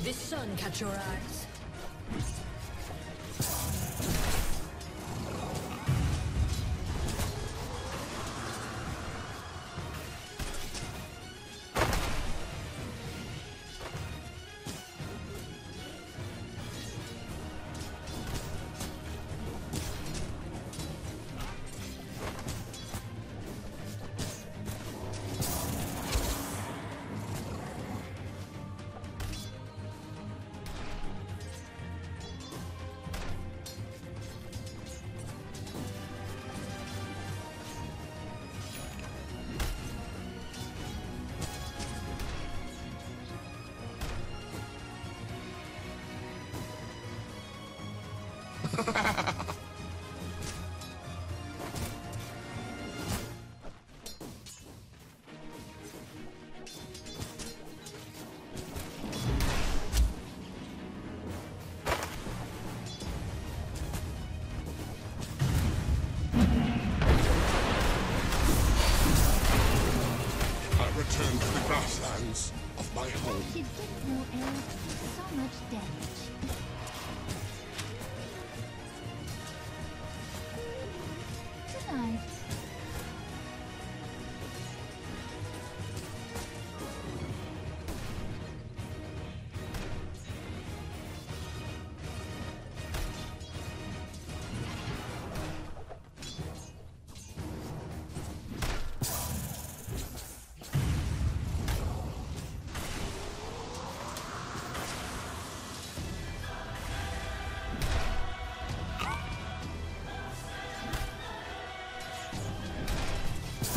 Did this sun catch your eyes? Of my home.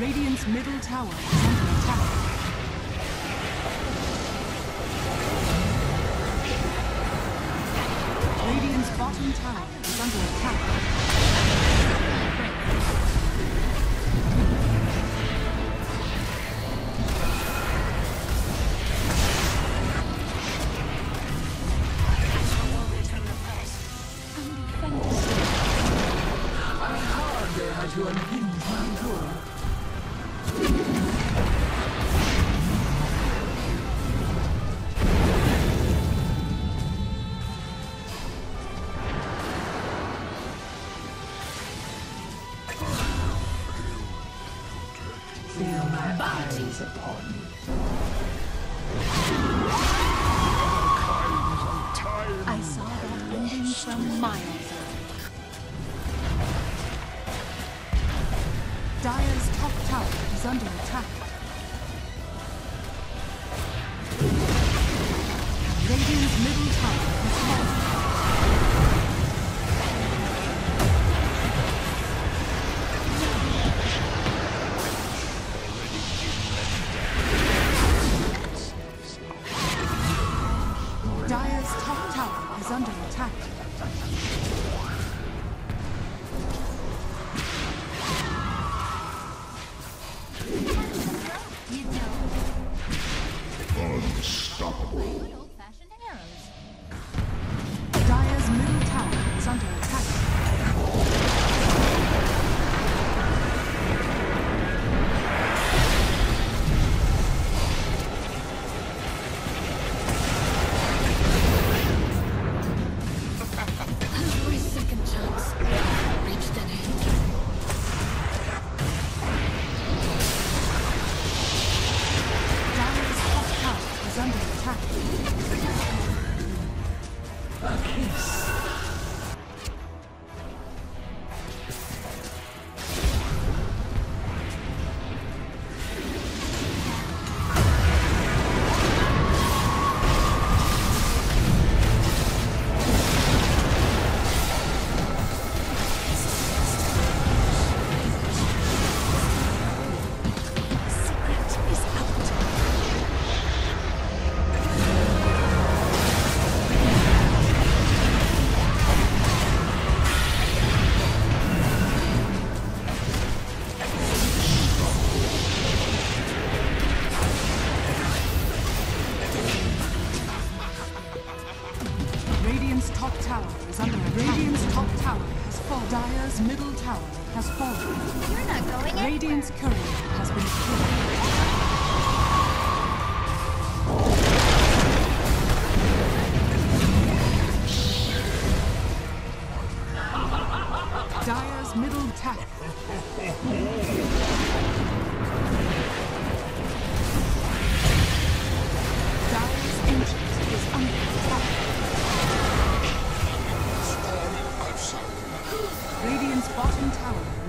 Radiant's middle tower I saw that ending from miles away. Dire's top tower is under attack. Radiant's middle tower Unstoppable.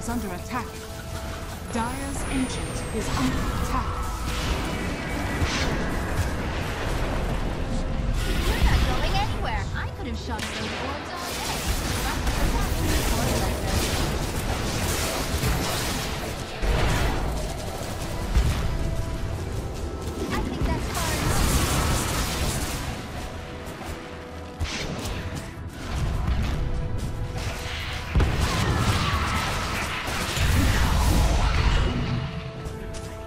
Under attack. Dire's ancient is under attack. You're not going anywhere. I could have shot those orbs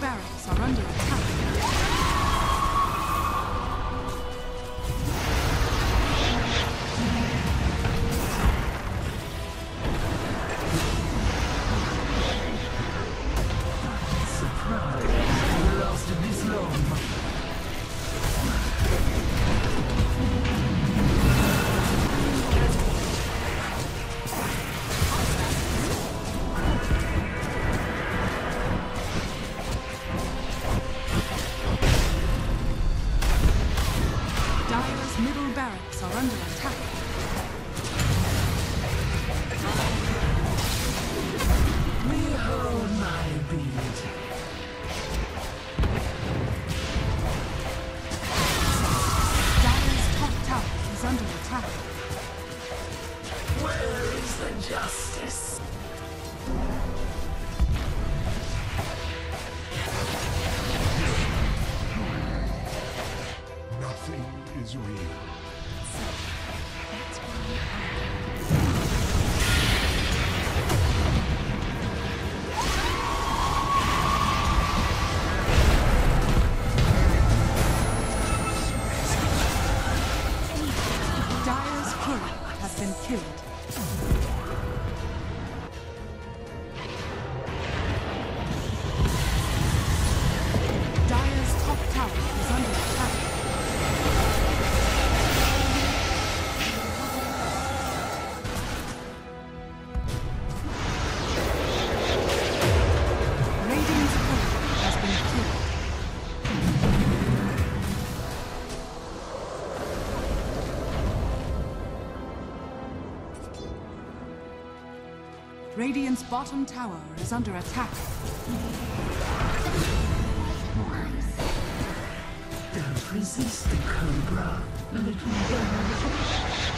Barracks Dire's middle barracks are under attack. Has been killed. Radiant's bottom tower is under attack. Don't resist the Cobra, little bird.